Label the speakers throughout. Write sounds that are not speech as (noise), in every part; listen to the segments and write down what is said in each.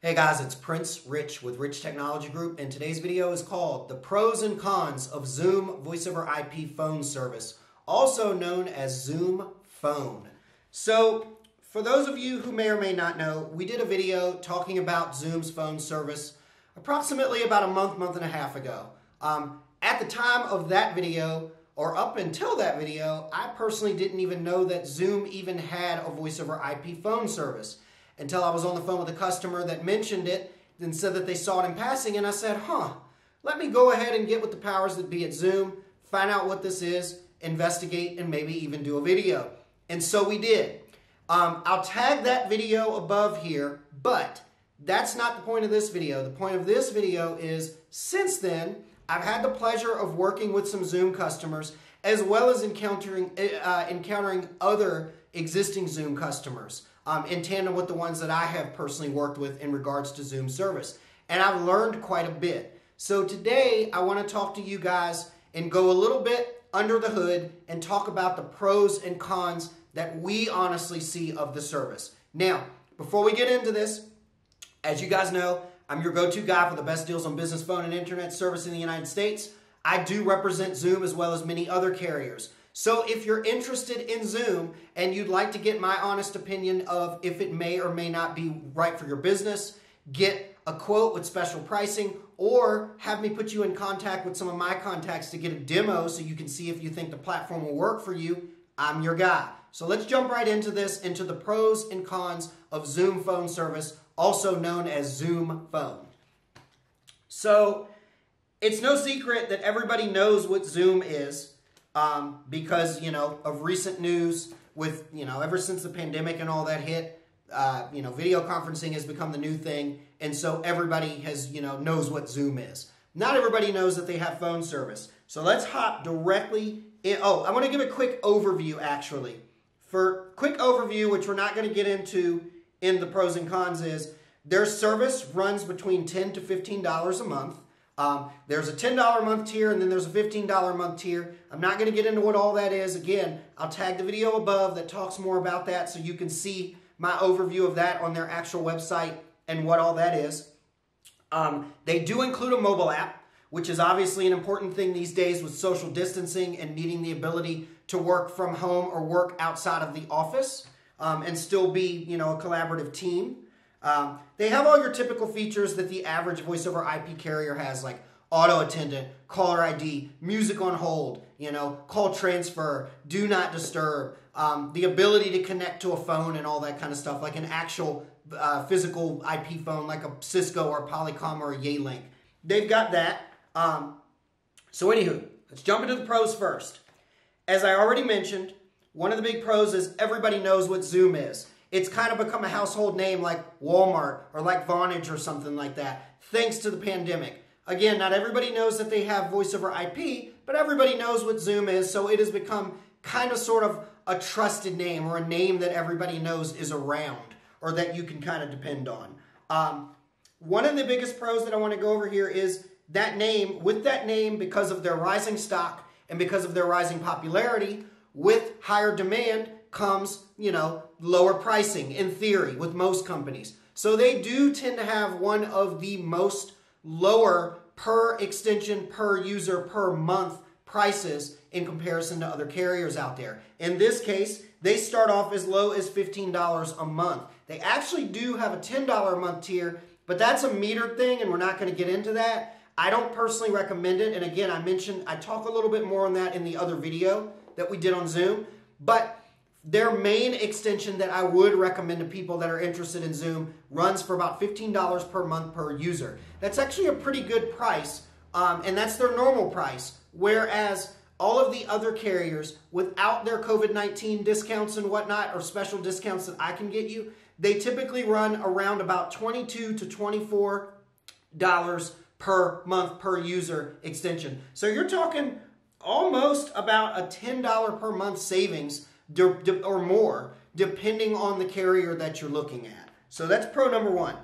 Speaker 1: Hey guys, it's Prince Rich with Rich Technology Group, and today's video is called The Pros and Cons of Zoom Voice over IP Phone Service, also known as Zoom Phone. So, for those of you who may or may not know, we did a video talking about Zoom's phone service approximately about a month, month and a half ago. Um, at the time of that video, or up until that video, I personally didn't even know that Zoom even had a voice over IP phone service until I was on the phone with a customer that mentioned it and said that they saw it in passing. And I said, huh, let me go ahead and get with the powers that be at Zoom, find out what this is, investigate, and maybe even do a video. And so we did. Um, I'll tag that video above here, but that's not the point of this video. The point of this video is since then, I've had the pleasure of working with some Zoom customers as well as encountering, uh, encountering other existing Zoom customers um, in tandem with the ones that I have personally worked with in regards to Zoom service. And I've learned quite a bit. So today I want to talk to you guys and go a little bit under the hood and talk about the pros and cons that we honestly see of the service. Now, before we get into this, as you guys know, I'm your go-to guy for the best deals on business phone and internet service in the United States. I do represent Zoom as well as many other carriers. So if you're interested in Zoom and you'd like to get my honest opinion of if it may or may not be right for your business, get a quote with special pricing, or have me put you in contact with some of my contacts to get a demo so you can see if you think the platform will work for you, I'm your guy. So let's jump right into this, into the pros and cons of Zoom phone service, also known as Zoom Phone. So it's no secret that everybody knows what Zoom is um, because, you know, of recent news with, you know, ever since the pandemic and all that hit, uh, you know, video conferencing has become the new thing. And so everybody has, you know, knows what Zoom is. Not everybody knows that they have phone service. So let's hop directly in. Oh, I want to give a quick overview actually. For quick overview, which we're not going to get into in the pros and cons, is their service runs between 10 to $15 a month. Um, there's a $10 a month tier and then there's a $15 a month tier. I'm not going to get into what all that is. Again, I'll tag the video above that talks more about that so you can see my overview of that on their actual website and what all that is. Um, they do include a mobile app, which is obviously an important thing these days with social distancing and needing the ability to work from home or work outside of the office um, and still be, you know, a collaborative team. Um, they have all your typical features that the average voiceover IP carrier has, like auto attendant, caller ID, music on hold, you know, call transfer, do not disturb, um, the ability to connect to a phone and all that kind of stuff, like an actual uh, physical IP phone, like a Cisco or a Polycom or a Yealink. They've got that. Um, so, anywho, let's jump into the pros first. As I already mentioned, one of the big pros is everybody knows what Zoom is. It's kind of become a household name like Walmart or like Vonage or something like that, thanks to the pandemic. Again, not everybody knows that they have voice over IP, but everybody knows what Zoom is, so it has become kind of sort of a trusted name or a name that everybody knows is around or that you can kind of depend on. Um, one of the biggest pros that I want to go over here is that name, with that name, because of their rising stock and because of their rising popularity, with higher demand, comes, you know, lower pricing in theory with most companies. So they do tend to have one of the most lower per extension, per user, per month prices in comparison to other carriers out there. In this case, they start off as low as $15 a month. They actually do have a $10 a month tier, but that's a metered thing and we're not going to get into that. I don't personally recommend it. And again, I mentioned, I talk a little bit more on that in the other video that we did on Zoom. But their main extension that I would recommend to people that are interested in Zoom runs for about $15 per month per user. That's actually a pretty good price, um, and that's their normal price. Whereas all of the other carriers, without their COVID 19 discounts and whatnot, or special discounts that I can get you, they typically run around about 22 to $24 per month per user extension. So you're talking almost about a $10 per month savings or more, depending on the carrier that you're looking at. So that's pro number one.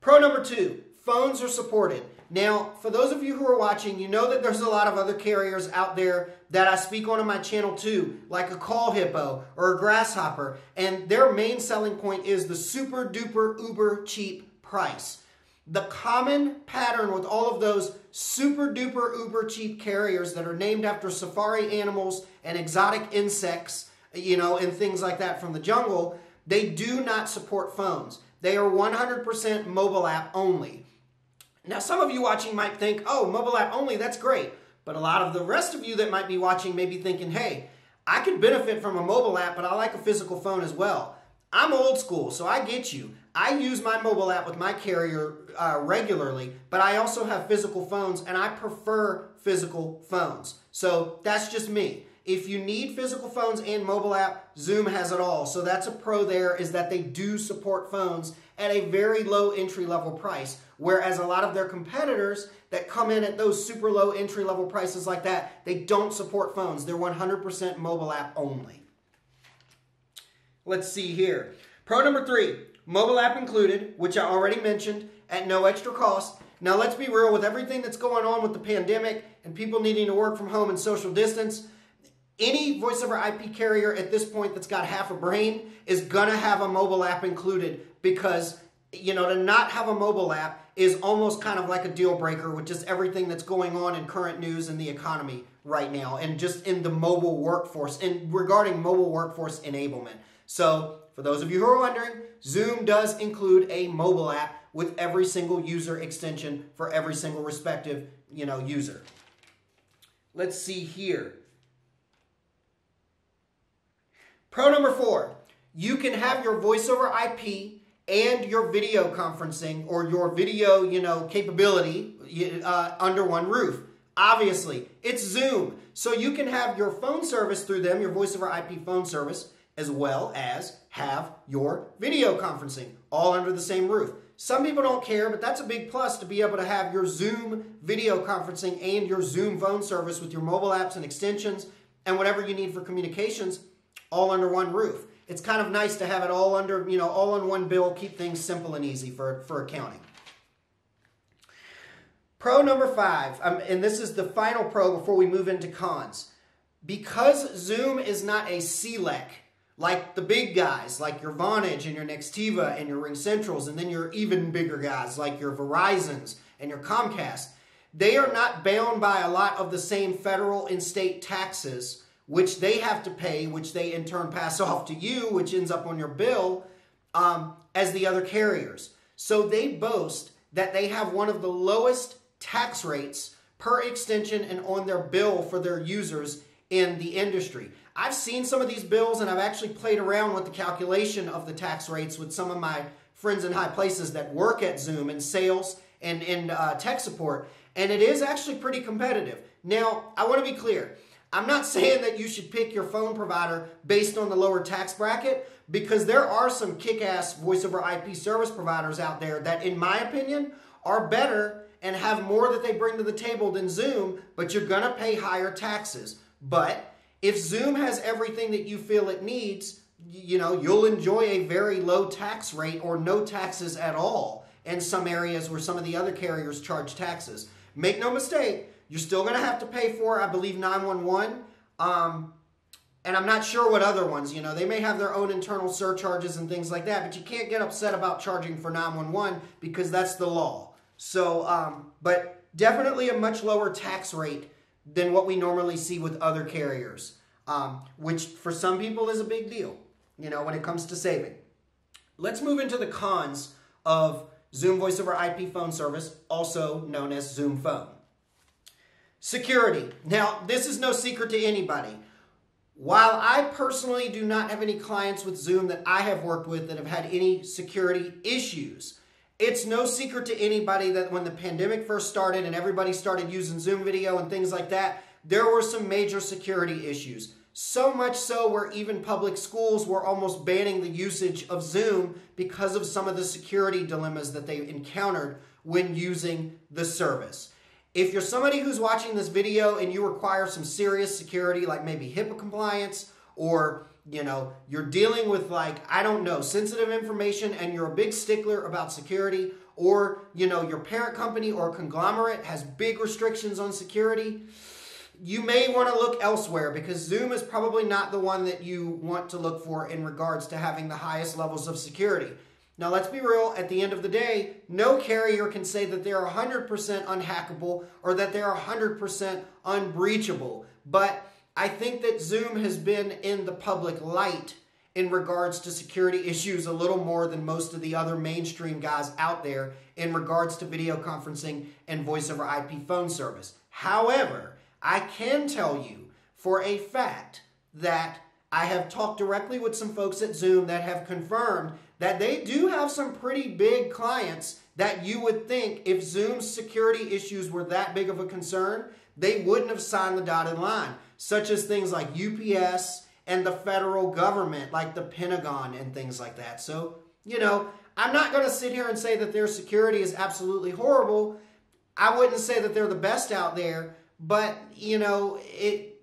Speaker 1: Pro number two, phones are supported. Now, for those of you who are watching, you know that there's a lot of other carriers out there that I speak on in my channel too, like a CallHippo or a Grasshopper, and their main selling point is the super duper uber cheap price. The common pattern with all of those super duper uber cheap carriers that are named after safari animals and exotic insects, you know, and things like that from the jungle, they do not support phones. They are 100% mobile app only. Now, some of you watching might think, oh, mobile app only, that's great. But a lot of the rest of you that might be watching may be thinking, hey, I could benefit from a mobile app, but I like a physical phone as well. I'm old school, so I get you. I use my mobile app with my carrier uh, regularly, but I also have physical phones and I prefer physical phones. So that's just me. If you need physical phones and mobile app, Zoom has it all. So that's a pro there is that they do support phones at a very low entry level price. Whereas a lot of their competitors that come in at those super low entry level prices like that, they don't support phones. They're 100% mobile app only. Let's see here. Pro number three, mobile app included, which I already mentioned, at no extra cost. Now let's be real with everything that's going on with the pandemic and people needing to work from home and social distance any voice over IP carrier at this point that's got half a brain is going to have a mobile app included because, you know, to not have a mobile app is almost kind of like a deal breaker with just everything that's going on in current news and the economy right now and just in the mobile workforce and regarding mobile workforce enablement. So, for those of you who are wondering, Zoom does include a mobile app with every single user extension for every single respective, you know, user. Let's see here. Pro number four, you can have your voice over IP and your video conferencing or your video, you know, capability uh, under one roof. Obviously, it's Zoom. So you can have your phone service through them, your voice over IP phone service, as well as have your video conferencing all under the same roof. Some people don't care, but that's a big plus to be able to have your Zoom video conferencing and your Zoom phone service with your mobile apps and extensions and whatever you need for communications all under one roof. It's kind of nice to have it all under, you know, all on one bill, keep things simple and easy for, for accounting. Pro number five, um, and this is the final pro before we move into cons. Because Zoom is not a CLEC, like the big guys, like your Vonage and your Nextiva and your RingCentrals, and then your even bigger guys, like your Verizons and your Comcast, they are not bound by a lot of the same federal and state taxes which they have to pay, which they in turn pass (laughs) off to you, which ends up on your bill, um, as the other carriers. So they boast that they have one of the lowest tax rates per extension and on their bill for their users in the industry. I've seen some of these bills and I've actually played around with the calculation of the tax rates with some of my friends in high places that work at Zoom in sales and in uh, tech support, and it is actually pretty competitive. Now, I want to be clear. I'm not saying that you should pick your phone provider based on the lower tax bracket because there are some kick ass voice over IP service providers out there that, in my opinion, are better and have more that they bring to the table than Zoom, but you're going to pay higher taxes. But if Zoom has everything that you feel it needs, you know, you'll enjoy a very low tax rate or no taxes at all in some areas where some of the other carriers charge taxes. Make no mistake, you're still going to have to pay for, I believe, 911. Um, and I'm not sure what other ones, you know, they may have their own internal surcharges and things like that, but you can't get upset about charging for 911 because that's the law. So, um, but definitely a much lower tax rate than what we normally see with other carriers, um, which for some people is a big deal, you know, when it comes to saving. Let's move into the cons of Zoom Voice over IP phone service, also known as Zoom Phone. Security. Now, this is no secret to anybody. While I personally do not have any clients with Zoom that I have worked with that have had any security issues, it's no secret to anybody that when the pandemic first started and everybody started using Zoom video and things like that, there were some major security issues. So much so where even public schools were almost banning the usage of Zoom because of some of the security dilemmas that they encountered when using the service. If you're somebody who's watching this video and you require some serious security, like maybe HIPAA compliance, or you know, you're dealing with like, I don't know, sensitive information and you're a big stickler about security, or you know, your parent company or conglomerate has big restrictions on security, you may want to look elsewhere because Zoom is probably not the one that you want to look for in regards to having the highest levels of security. Now, let's be real, at the end of the day, no carrier can say that they're 100% unhackable or that they're 100% unbreachable. But I think that Zoom has been in the public light in regards to security issues a little more than most of the other mainstream guys out there in regards to video conferencing and voice over IP phone service. However, I can tell you for a fact that I have talked directly with some folks at Zoom that have confirmed that they do have some pretty big clients that you would think if Zoom's security issues were that big of a concern, they wouldn't have signed the dotted line, such as things like UPS and the federal government, like the Pentagon and things like that. So, you know, I'm not going to sit here and say that their security is absolutely horrible. I wouldn't say that they're the best out there, but, you know, it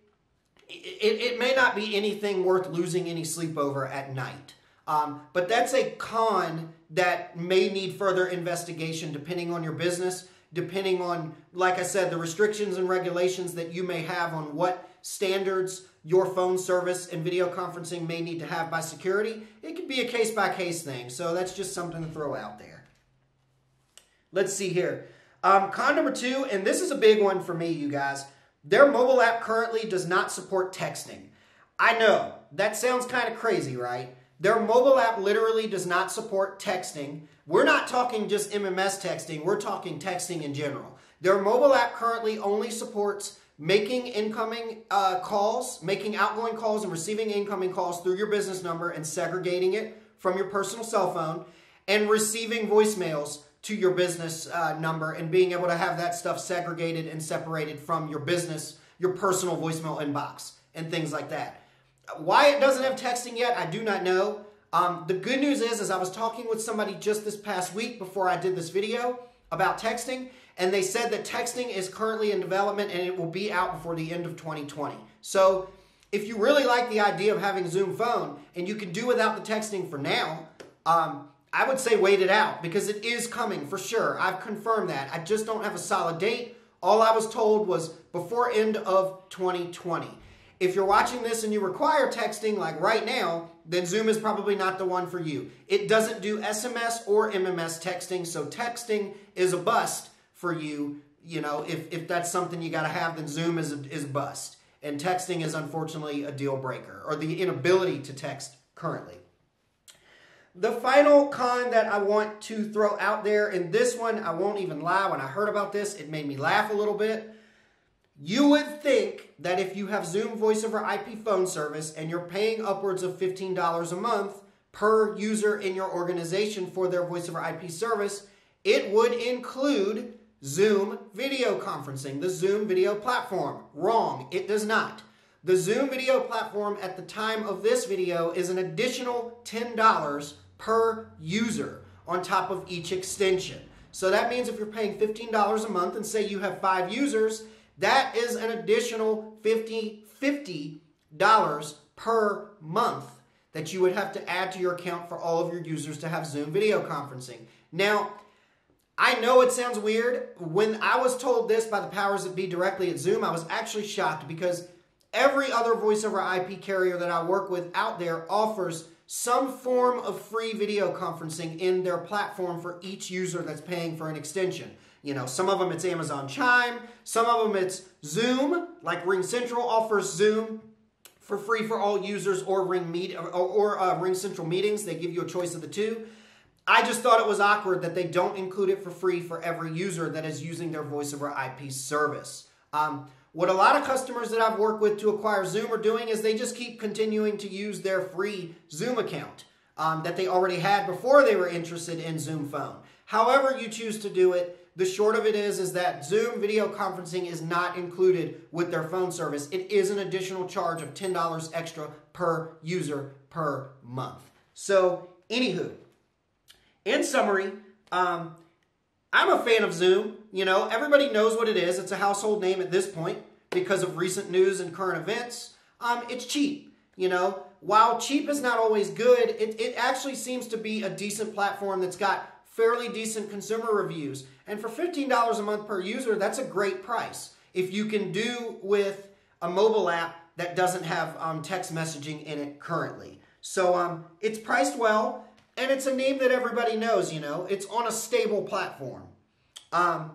Speaker 1: it, it may not be anything worth losing any sleep over at night. Um, but that's a con that may need further investigation depending on your business, depending on, like I said, the restrictions and regulations that you may have on what standards your phone service and video conferencing may need to have by security. It could be a case by case thing. So that's just something to throw out there. Let's see here. Um, con number two, and this is a big one for me, you guys. Their mobile app currently does not support texting. I know, that sounds kind of crazy, right? Their mobile app literally does not support texting. We're not talking just MMS texting, we're talking texting in general. Their mobile app currently only supports making incoming uh, calls, making outgoing calls, and receiving incoming calls through your business number and segregating it from your personal cell phone, and receiving voicemails to your business uh, number and being able to have that stuff segregated and separated from your business, your personal voicemail inbox, and things like that. Why it doesn't have texting yet, I do not know. Um, the good news is, is I was talking with somebody just this past week before I did this video about texting, and they said that texting is currently in development and it will be out before the end of 2020. So if you really like the idea of having Zoom phone and you can do without the texting for now, um, I would say wait it out because it is coming for sure. I've confirmed that. I just don't have a solid date. All I was told was before end of 2020. If you're watching this and you require texting like right now, then Zoom is probably not the one for you. It doesn't do SMS or MMS texting, so texting is a bust for you. You know, if, if that's something you got to have, then Zoom is a, is a bust. And texting is unfortunately a deal breaker, or the inability to text currently. The final con that I want to throw out there, and this one, I won't even lie, when I heard about this, it made me laugh a little bit. You would think that if you have Zoom voice over IP phone service and you're paying upwards of $15 a month per user in your organization for their voice over IP service, it would include Zoom video conferencing, the Zoom video platform. Wrong, it does not. The Zoom video platform at the time of this video is an additional $10 per user on top of each extension. So that means if you're paying $15 a month and say you have five users, that is an additional $50, $50 per month that you would have to add to your account for all of your users to have Zoom video conferencing. Now, I know it sounds weird. When I was told this by the powers that be directly at Zoom, I was actually shocked because every other voice over IP carrier that I work with out there offers some form of free video conferencing in their platform for each user that's paying for an extension. You know, some of them it's Amazon Chime, some of them it's Zoom, like RingCentral offers Zoom for free for all users or Ring Meet or, or uh, RingCentral meetings. They give you a choice of the two. I just thought it was awkward that they don't include it for free for every user that is using their voice over IP service. Um, what a lot of customers that I've worked with to acquire Zoom are doing is they just keep continuing to use their free Zoom account um, that they already had before they were interested in Zoom Phone. However you choose to do it, the short of it is, is that Zoom video conferencing is not included with their phone service. It is an additional charge of $10 extra per user per month. So, anywho, in summary, um, I'm a fan of Zoom. You know, everybody knows what it is. It's a household name at this point because of recent news and current events. Um, it's cheap. You know, while cheap is not always good, it, it actually seems to be a decent platform that's got fairly decent consumer reviews. And for $15 a month per user, that's a great price. If you can do with a mobile app that doesn't have um, text messaging in it currently. So um, it's priced well. and it's a name that everybody knows, you know. It's on a stable platform. Um,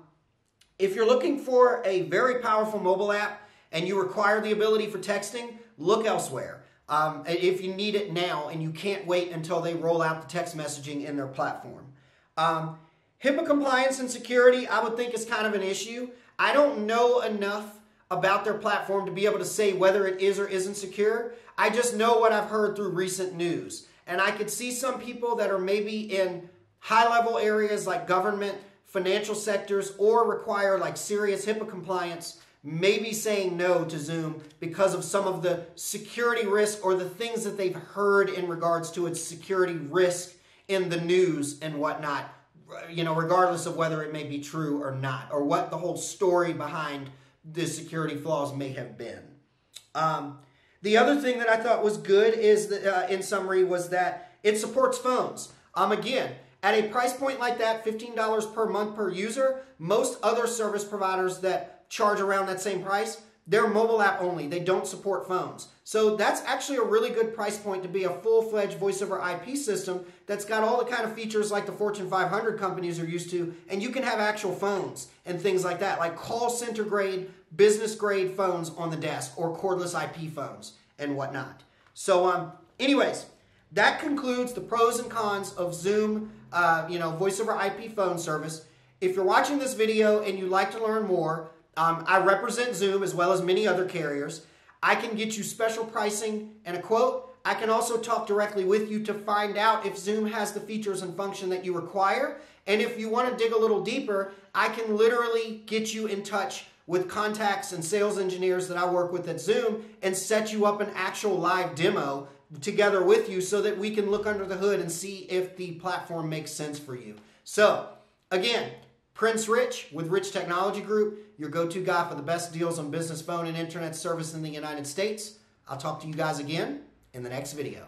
Speaker 1: if you're looking for a very powerful mobile app and you require the ability for texting, look elsewhere. Um, if you need it now and you can't wait until they roll out the text messaging in their platform. Um, HIPAA compliance and security, I would think, is kind of an issue. I don't know enough about their platform to be able to say whether it is or isn't secure. I just know what I've heard through recent news. And I could see some people that are maybe in high level areas like government, financial sectors, or require like serious HIPAA compliance, maybe saying no to Zoom because of some of the security risk or the things that they've heard in regards to its security risk in the news and whatnot, you know, regardless of whether it may be true or not, or what the whole story behind the security flaws may have been. Um, the other thing that I thought was good is that, uh, in summary, was that it supports phones. Um, again, at a price point like that, $15 per month per user, most other service providers that charge around that same price, they're mobile app only. They don't support phones. So that's actually a really good price point to be a full-fledged voice over IP system that's got all the kind of features like the Fortune 500 companies are used to, and you can have actual phones and things like that, like call center grade, business grade phones on the desk or cordless IP phones and whatnot. So, um, anyways, that concludes the pros and cons of Zoom, uh, you know, voice over IP phone service. If you're watching this video and you'd like to learn more, um, I represent Zoom as well as many other carriers. I can get you special pricing and a quote. I can also talk directly with you to find out if Zoom has the features and function that you require. And if you want to dig a little deeper, I can literally get you in touch with contacts and sales engineers that I work with at Zoom and set you up an actual live demo together with you so that we can look under the hood and see if the platform makes sense for you. So, again, Prince Rich with Rich Technology Group, your go to guy for the best deals on business phone and internet service in the United States. I'll talk to you guys again in the next video.